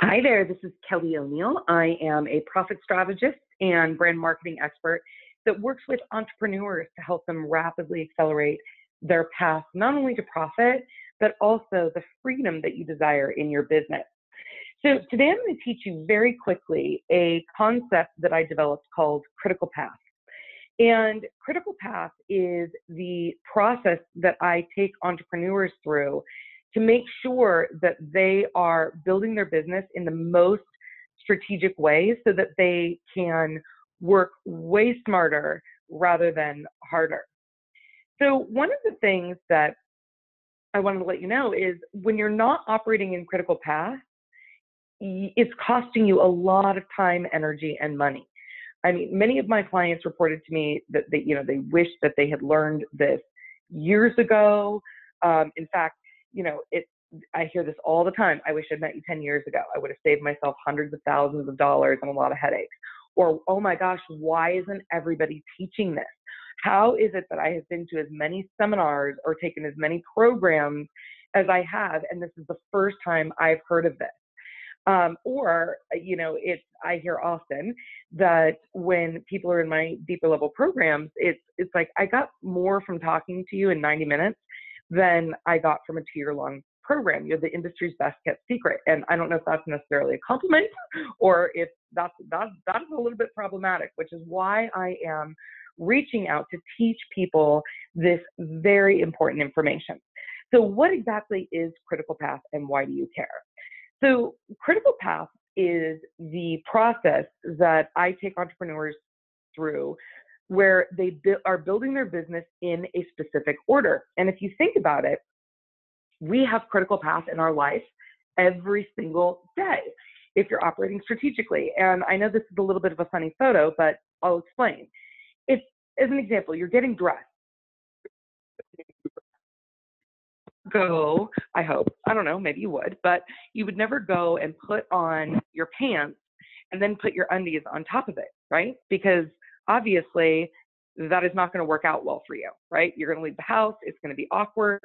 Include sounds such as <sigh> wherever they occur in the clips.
Hi there, this is Kelly O'Neil. I am a profit strategist and brand marketing expert that works with entrepreneurs to help them rapidly accelerate their path not only to profit, but also the freedom that you desire in your business. So, today I'm going to teach you very quickly a concept that I developed called critical path. And critical path is the process that I take entrepreneurs through to make sure that they are building their business in the most strategic way so that they can work way smarter rather than harder. So, one of the things that I wanted to let you know is when you're not operating in critical path, it's costing you a lot of time, energy, and money. I mean, many of my clients reported to me that they, you know, they wish that they had learned this years ago. Um, in fact, you know, it I hear this all the time. I wish I'd met you 10 years ago. I would have saved myself hundreds of thousands of dollars and a lot of headaches. Or, oh my gosh, why isn't everybody teaching this? How is it that I have been to as many seminars or taken as many programs as I have, and this is the first time I've heard of this? Um, or, you know, it's I hear often that when people are in my deeper level programs, it's it's like I got more from talking to you in 90 minutes than I got from a two year long program. You're the industry's best kept secret. And I don't know if that's necessarily a compliment <laughs> or if that's, that's, that's a little bit problematic, which is why I am reaching out to teach people this very important information. So, what exactly is critical path and why do you care? So, critical path is the process that I take entrepreneurs through where they are building their business in a specific order. And if you think about it, we have critical path in our life every single day if you're operating strategically. And I know this is a little bit of a funny photo, but I'll explain. If, as an example, you're getting dressed, go, I hope, I don't know, maybe you would, but you would never go and put on your pants and then put your undies on top of it, right? Because obviously that is not going to work out well for you, right? You're going to leave the house, it's going to be awkward.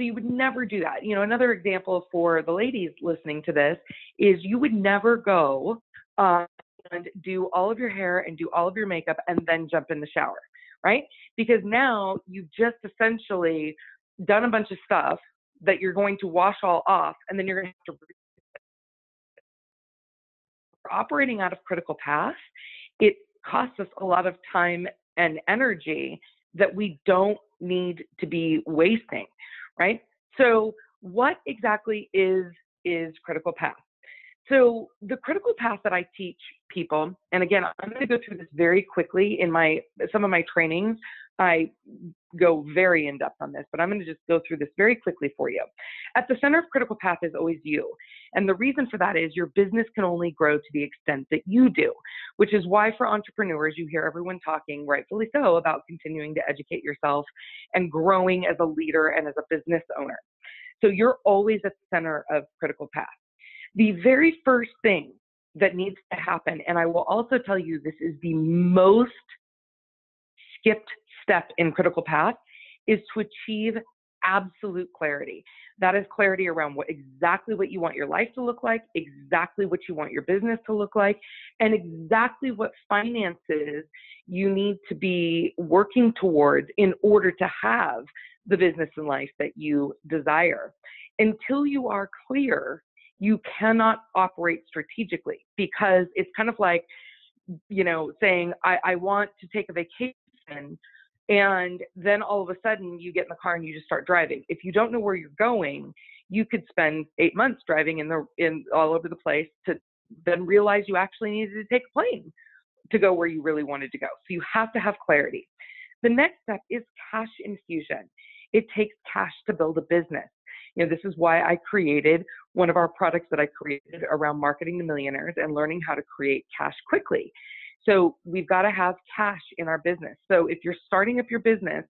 So you would never do that. You know, another example for the ladies listening to this is you would never go uh, and do all of your hair and do all of your makeup and then jump in the shower, right? Because now you've just essentially done a bunch of stuff that you're going to wash all off and then you're going to have to operating out of critical path, it costs us a lot of time and energy that we don't need to be wasting, right? So what exactly is is critical path? So the critical path that I teach people, and again, I'm going to go through this very quickly in my some of my trainings. I go very in depth on this, but I'm going to just go through this very quickly for you. At the center of critical path is always you. And the reason for that is your business can only grow to the extent that you do, which is why for entrepreneurs, you hear everyone talking, rightfully so, about continuing to educate yourself and growing as a leader and as a business owner. So you're always at the center of critical path. The very first thing that needs to happen, and I will also tell you this is the most skipped step in critical path, is to achieve absolute clarity. That is clarity around what exactly what you want your life to look like, exactly what you want your business to look like, and exactly what finances you need to be working towards in order to have the business and life that you desire. Until you are clear, you cannot operate strategically because it's kind of like, you know, saying, I, I want to take a vacation and then all of a sudden you get in the car and you just start driving. If you don't know where you're going you could spend eight months driving in the in all over the place to then realize you actually needed to take a plane to go where you really wanted to go. So you have to have clarity. The next step is cash infusion. It takes cash to build a business. You know this is why i created one of our products that i created around marketing to millionaires and learning how to create cash quickly so we've got to have cash in our business. So if you're starting up your business,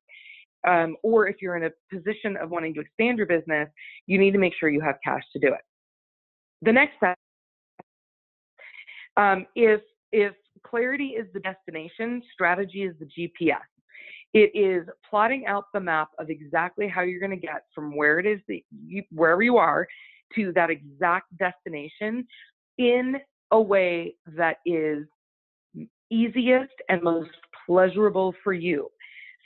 um, or if you're in a position of wanting to expand your business, you need to make sure you have cash to do it. The next step, um, if if clarity is the destination, strategy is the GPS. It is plotting out the map of exactly how you're going to get from where it is that you, wherever you are to that exact destination in a way that is easiest and most pleasurable for you.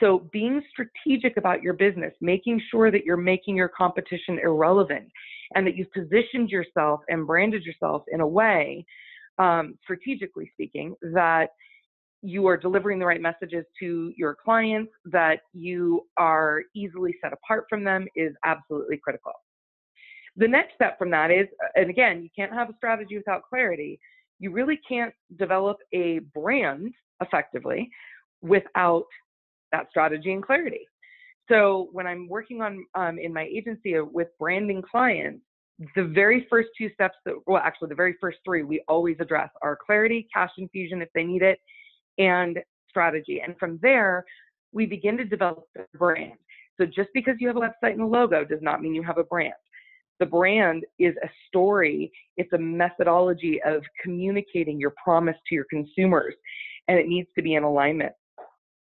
So being strategic about your business, making sure that you're making your competition irrelevant and that you've positioned yourself and branded yourself in a way, um, strategically speaking, that you are delivering the right messages to your clients, that you are easily set apart from them is absolutely critical. The next step from that is, and again, you can't have a strategy without clarity. You really can't develop a brand effectively without that strategy and clarity. So when I'm working on um, in my agency with branding clients, the very first two steps that, well, actually the very first three we always address are clarity, cash infusion if they need it, and strategy. And from there, we begin to develop the brand. So just because you have a website and a logo does not mean you have a brand. The brand is a story, it's a methodology of communicating your promise to your consumers, and it needs to be in alignment.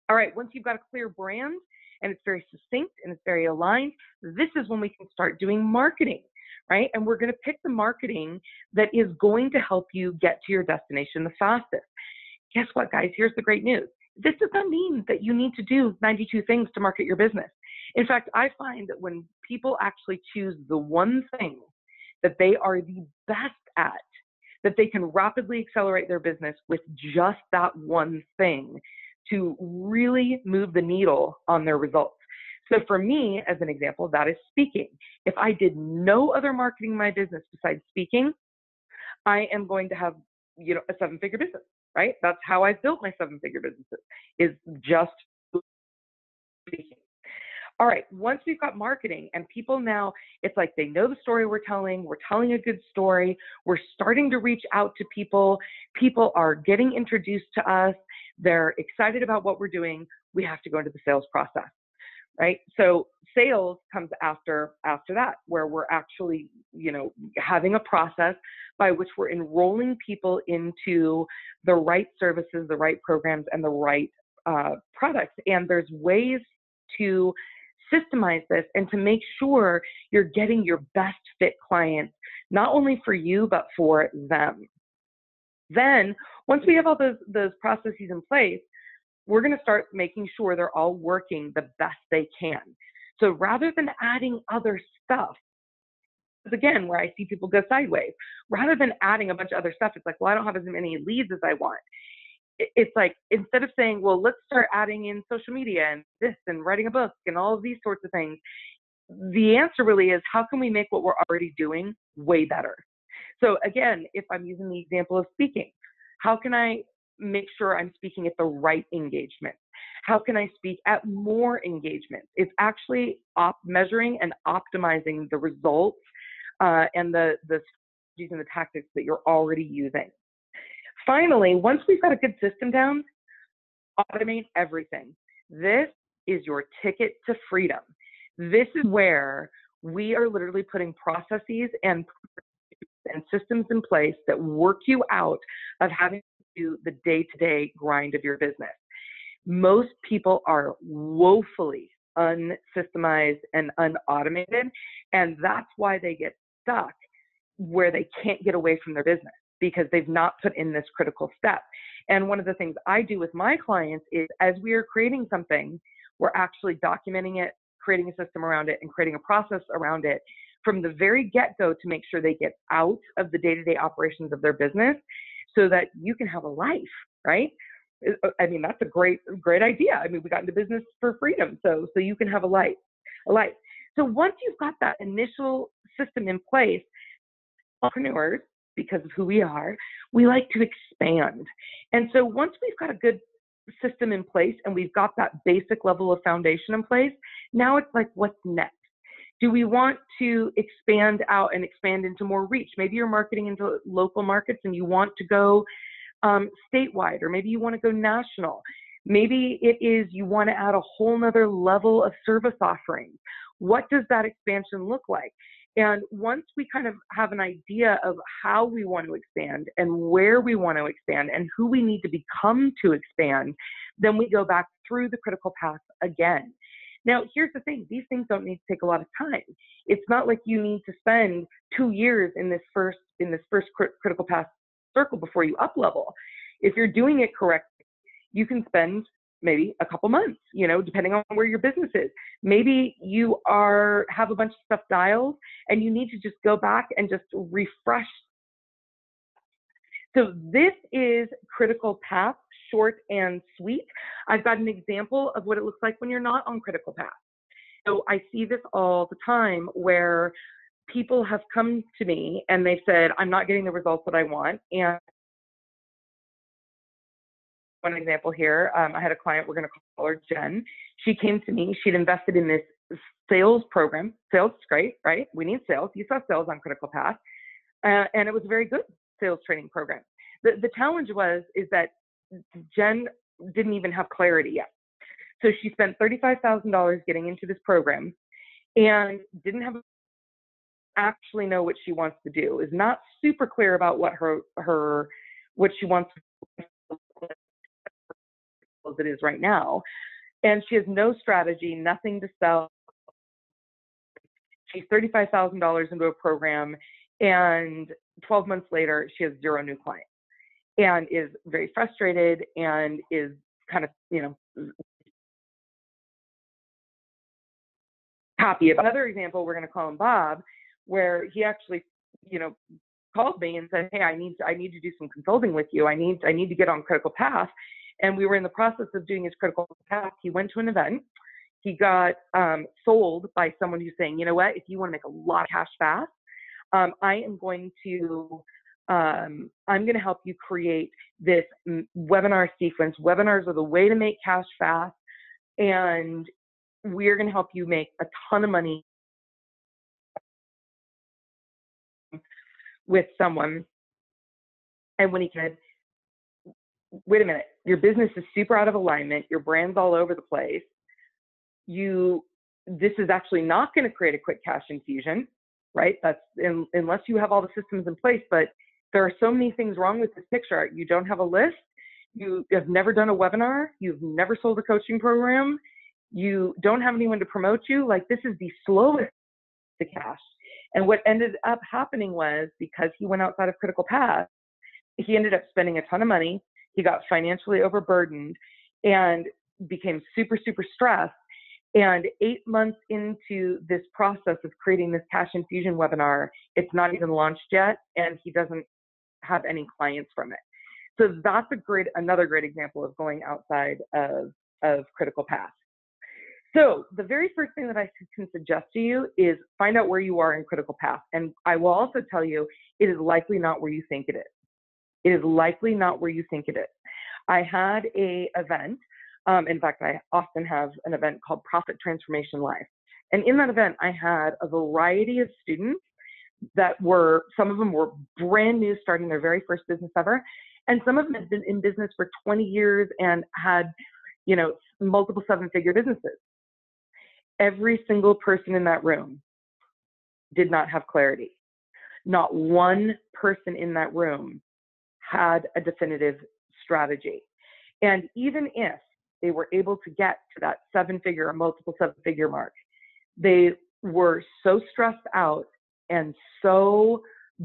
All right, once you've got a clear brand and it's very succinct and it's very aligned, this is when we can start doing marketing, right? And we're going to pick the marketing that is going to help you get to your destination the fastest. Guess what, guys? Here's the great news. This does not mean that you need to do 92 things to market your business. In fact, I find that when people actually choose the one thing that they are the best at, that they can rapidly accelerate their business with just that one thing to really move the needle on their results. So for me, as an example, that is speaking. If I did no other marketing in my business besides speaking, I am going to have, you know, a seven figure business, right? That's how I built my seven figure businesses is just speaking. All right, once we've got marketing and people now, it's like they know the story we're telling, we're telling a good story, we're starting to reach out to people, people are getting introduced to us, they're excited about what we're doing, we have to go into the sales process. Right? So sales comes after after that where we're actually, you know, having a process by which we're enrolling people into the right services, the right programs and the right uh, products. And there's ways to systemize this and to make sure you're getting your best fit clients, not only for you, but for them. Then, once we have all those, those processes in place, we're going to start making sure they're all working the best they can. So rather than adding other stuff, again, where I see people go sideways, rather than adding a bunch of other stuff, it's like, well, I don't have as many leads as I want it's like instead of saying, well, let's start adding in social media and this and writing a book and all of these sorts of things, the answer really is how can we make what we're already doing way better? So again, if I'm using the example of speaking, how can I make sure I'm speaking at the right engagement? How can I speak at more engagement? It's actually op- measuring and optimizing the results uh, and the the strategies and the tactics that you're already using. Finally, once we've got a good system down, automate everything. This is your ticket to freedom. This is where we are literally putting processes and and systems in place that work you out of having to do the day-to-day grind of your business. Most people are woefully unsystemized and unautomated, and that's why they get stuck where they can't get away from their business because they've not put in this critical step. And one of the things I do with my clients is as we are creating something, we're actually documenting it, creating a system around it, and creating a process around it from the very get go to make sure they get out of the day to day operations of their business so that you can have a life, right? Uh, I mean, that's a great, great idea. I mean, we got into business for freedom, so so you can have a life, a life. So once you've got that initial system in place, entrepreneurs because of who we are, we like to expand. And so once we've got a good system in place and we've got that basic level of foundation in place, now it's like, what's next? Do we want to expand out and expand into more reach? Maybe you're marketing into local markets and you want to go um, statewide, or maybe you want to go national. Maybe it is you want to add a whole nother level of service offerings. What does that expansion look like? And once we kind of have an idea of how we want to expand and where we want to expand and who we need to become to expand, then we go back through the critical path again. Now, here's the thing these things don't need to take a lot of time. It's not like you need to spend two years in this first in this first critical path circle before you up level. If you're doing it correctly, you can spend maybe a couple months, you know, depending on where your business is. Maybe you are have a bunch of stuff dialed and you need to just go back and just refresh. So this is critical path, short and sweet. I've got an example of what it looks like when you're not on critical path. So I see this all the time where people have come to me and they've said, I'm not getting the results that I want. And one example here. Um, I had a client, we're going to call her Jen. She came to me, she'd invested in this sales program. Sales is great, right? We need sales. You saw sales on Critical Path. Uh, and it was a very good sales training program. The, the challenge was, is that Jen didn't even have clarity yet. So she spent $35,000 getting into this program and didn't have actually know what she wants to do is not super clear about what her her what she wants as it is right now. And she has no strategy, nothing to sell. She's $35,000 into a program, and 12 months later, she has zero new clients and is very frustrated and is kind of, you know, happy. Another example, we're going to call him Bob, where he actually, you know, called me and said, "Hey, I need to, I need to do some consulting with you. I need I need to get on critical path." And we were in the process of doing his critical path. He went to an event. He got um, sold by someone who's saying, you know what, if you want to make a lot of cash fast, um, I am going to um, I'm going to help you create this webinar sequence. Webinars are the way to make cash fast, and we're going to help you make a ton of money with someone. And when he said, wait a minute, your business is super out of alignment, your brand's all over the place. You this is actually not going to create a quick cash infusion, right? That's in, unless you have all the systems in place, but there are so many things wrong with this picture. You don't have a list, you have never done a webinar, you've never sold a coaching program, you don't have anyone to promote you. Like this is the slowest to cash. And what ended up happening was because he went outside of critical path, he ended up spending a ton of money he got financially overburdened and became super, super stressed. And eight months into this process of creating this cash infusion webinar, it's not even launched yet, and he doesn't have any clients from it. So that's a great, another great example of going outside of, of critical path. So the very first thing that I can suggest to you is find out where you are in critical path. And I will also tell you, it is likely not where you think it is. It is likely not where you think it is. I had a event. Um, in fact, I often have an event called Profit Transformation Live. And in that event, I had a variety of students that were, some of them were brand new, starting their very first business ever. And some of them had been in business for 20 years and had, you know, multiple seven figure businesses. Every single person in that room did not have clarity. Not one person in that room had a definitive strategy. And even if they were able to get to that seven figure or multiple seven figure mark, they were so stressed out and so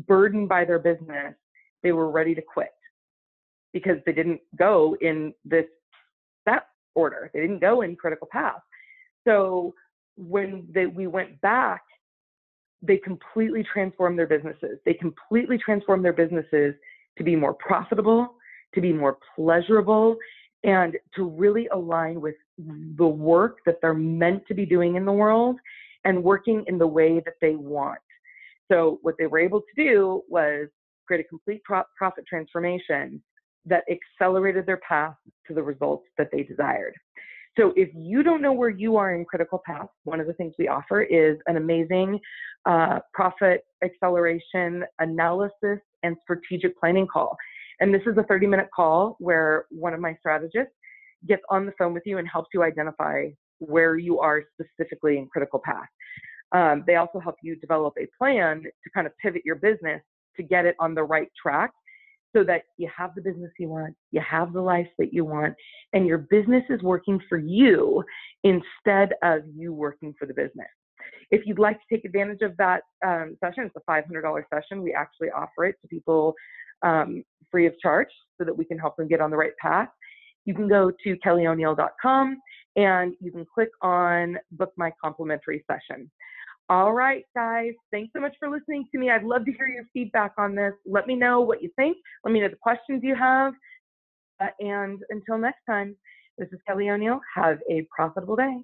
burdened by their business, they were ready to quit because they didn't go in this step order. They didn't go in critical path. So when they, we went back, they completely transformed their businesses. They completely transformed their businesses to be more profitable, to be more pleasurable, and to really align with the work that they're meant to be doing in the world and working in the way that they want. So, what they were able to do was create a complete pro- profit transformation that accelerated their path to the results that they desired. So, if you don't know where you are in critical path, one of the things we offer is an amazing uh, profit acceleration analysis and strategic planning call. And this is a 30 minute call where one of my strategists gets on the phone with you and helps you identify where you are specifically in critical path. Um, they also help you develop a plan to kind of pivot your business to get it on the right track so that you have the business you want, you have the life that you want, and your business is working for you instead of you working for the business. If you'd like to take advantage of that um, session, it's a $500 session. We actually offer it to people um, free of charge so that we can help them get on the right path. You can go to kellyoneil.com and you can click on book my complimentary session. All right, guys, thanks so much for listening to me. I'd love to hear your feedback on this. Let me know what you think. Let me know the questions you have. Uh, and until next time, this is Kelly O'Neil. Have a profitable day.